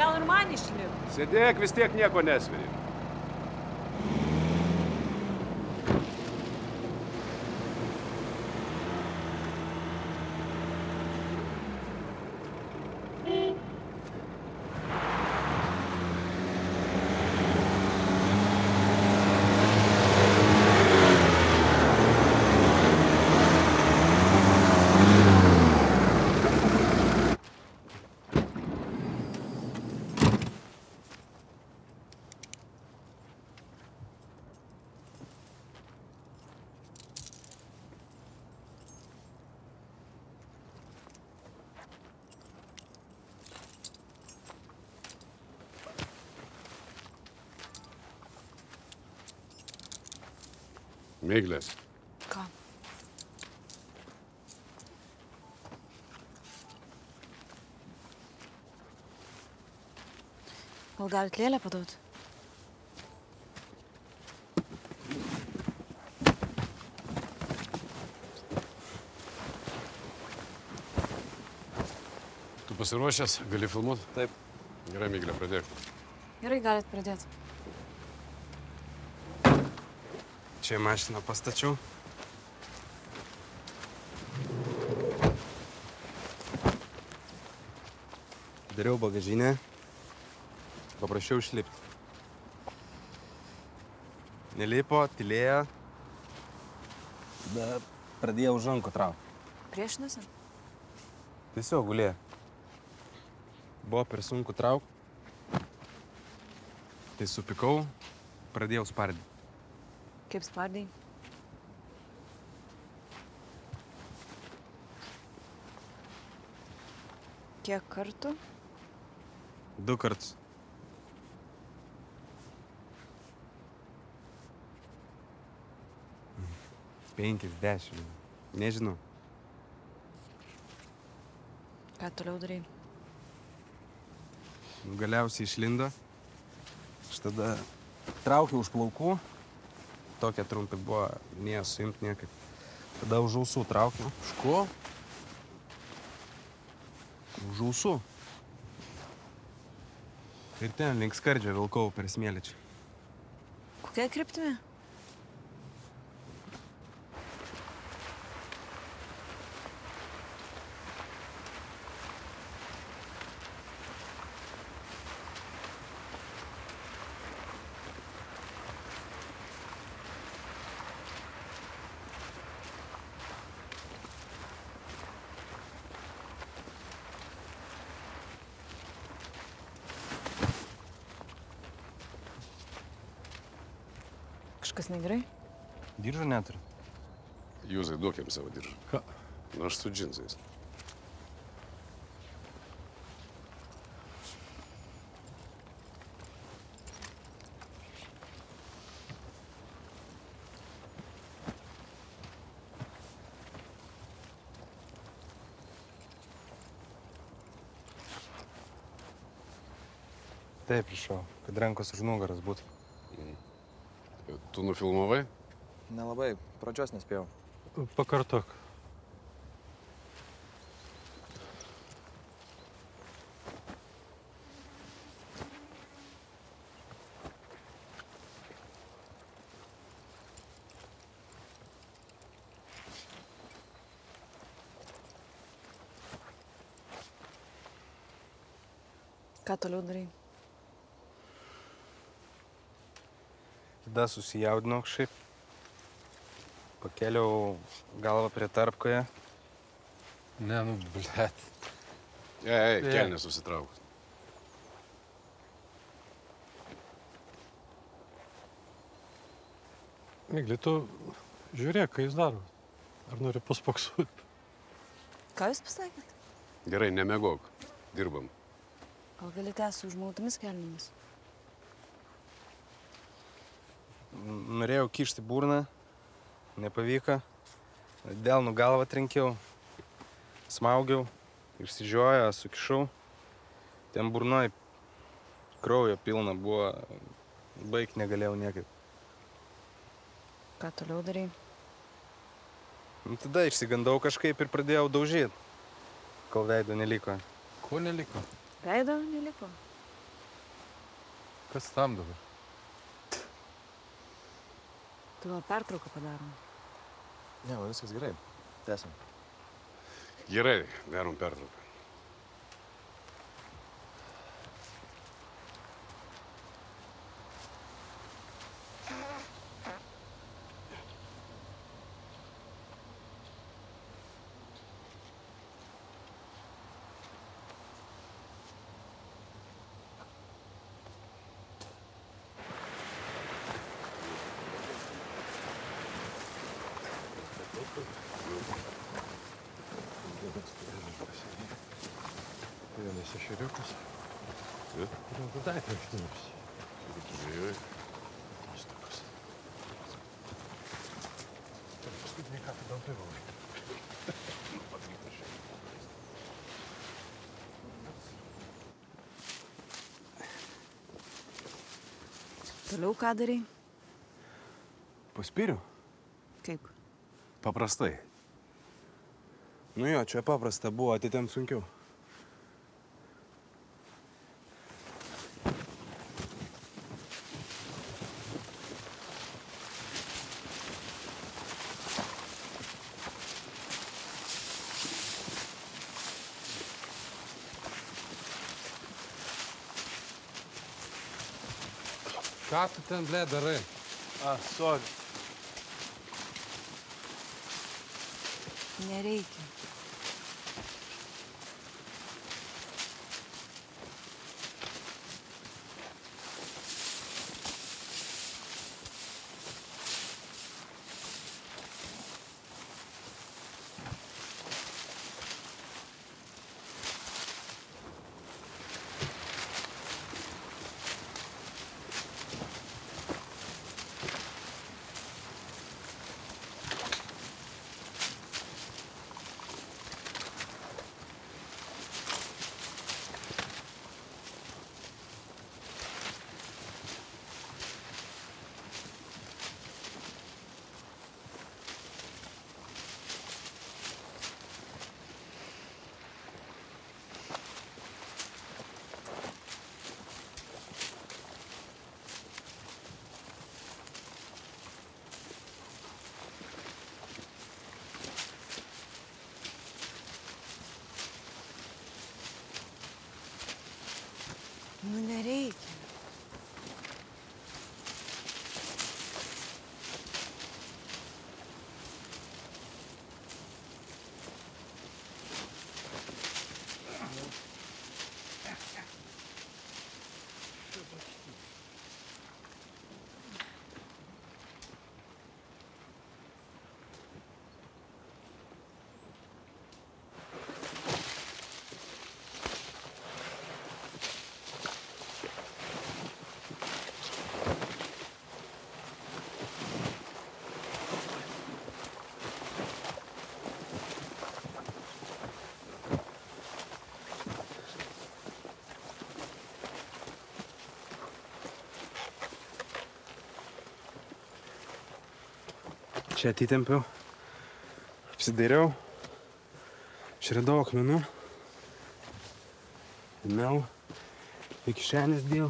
gal ir man išlip. Sėdėk, vis tiek nieko nesveri. Miglė, Ką? Gal galit lėlę paduoti? tu pasiruošęs, gali filmuoti? Taip. Gerai, Miglė, pradėk. Gerai, galit pradėti. Čia mašiną pastačiau. Dariau bagažinę. Paprašiau išlipti. Nelipo, tylėjo. Bet pradėjau už rankų traukti. Priešinasi? Tiesiog gulėjo. Buvo per sunku traukti. Tai supikau, pradėjau spardyti. Kaip spardai? Kiek kartų? Du kartus. Penkis, dešimt. Nežinau. Ką toliau darai? Galiausiai išlindo. Aš tada traukiau už plaukų. Tokie trumpi buvo, nėjo suimti niekaip. Tada už ausų traukiau. Už ko? Už ausų. Ir ten link skardžio vilkau per smėličią. Kokia kryptimi? Kažkas negerai? Diržų neturiu. Jūzai, duok jam savo diržą. Ką? Na, aš su džinsais. Taip, prašau, kad rankos už nugaras būtų. Tu nufilmavai? Nelabai, pradžios nespėjau. Pakartok. Ką toliau darai? Tada susijaudinau kažkaip. Pakėliau galvą prie tarpkoje. Ne, nu, blėt. Ei, ei, Ne. kelnė susitrauk. Migli, tu žiūrėk, ką jis daro. Ar nori paspoksuoti? Ką jūs pasakėt? Gerai, nemegok. Dirbam. Gal galite su užmautomis kelnėmis? Norėjau kišti burną. Nepavyko. Delnų galvą trenkiau. Smaugiau. Išsižiojo, sukišau. Ten burnoj kraujo pilna buvo. Baig negalėjau niekaip. Ką toliau darai? Nu, tada išsigandau kažkaip ir pradėjau daužyti. Kol veido neliko. Ko neliko? Veido neliko. Kas tam dabar? Tu gal pertrauką padarom. Ne, va, viskas gerai. Tęsim. Gerai, darom pertrauką. Vienas ešeriukas. Ne? Gal tu dai prieš nors. Žvejoj. Stokas. Paskutinį kartą gal tai buvai. Toliau ką darai? Paspiriu? Kaip? Paprastai. Nu jo, čia paprasta buvo, atitempt sunkiau. Ką tu ten, ble, darai? A, sorry. Nereikia. Čia atitempiau. Apsidairiau. Išradau akmenų. Ėmiau. Į kišenės dėjau.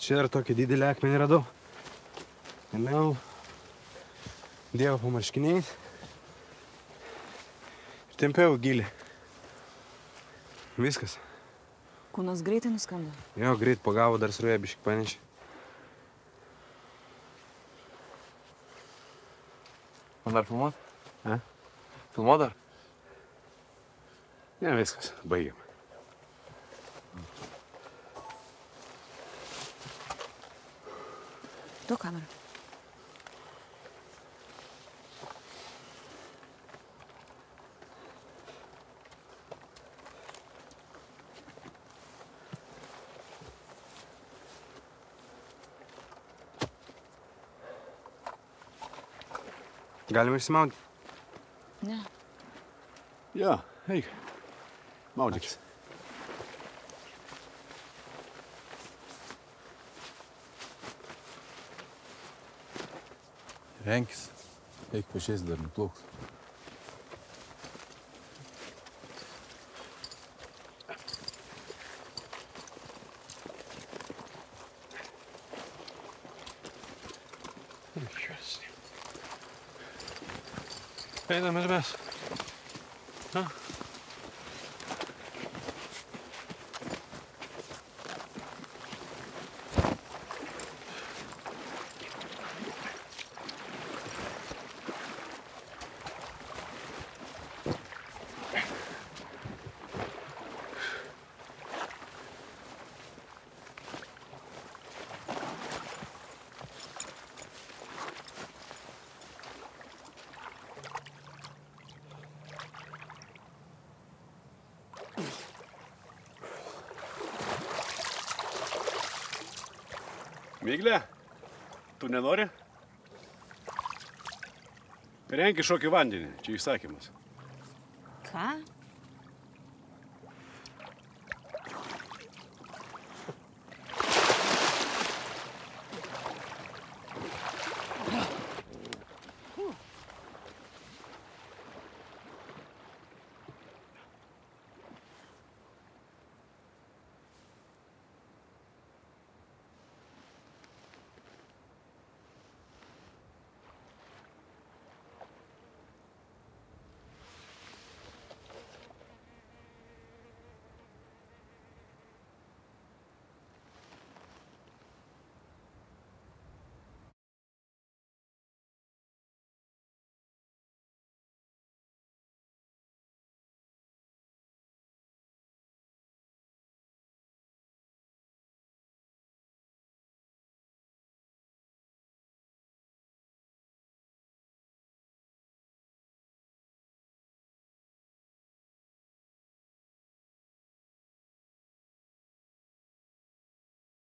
Čia dar tokį didelį akmenį radau. Ėmiau. Dėjau po marškiniais. Ir tempiau gilį. Viskas. Kūnas greitai nuskamba. Jo, greit pagavo, dar sruoja biški panešė. Man dar filmuot? A? Filmuot dar? Ne, viskas, baigiam. Duok kamerą. Galveš si Maudik? Ne. Ja, hey. Maudik. Max. Renks. Ik precies de klopt. Interesting. Hej, hvad med det, Mads? Huh? Myglė, tu nenori? Renki šokį vandenį, čia įsakymas. Ką?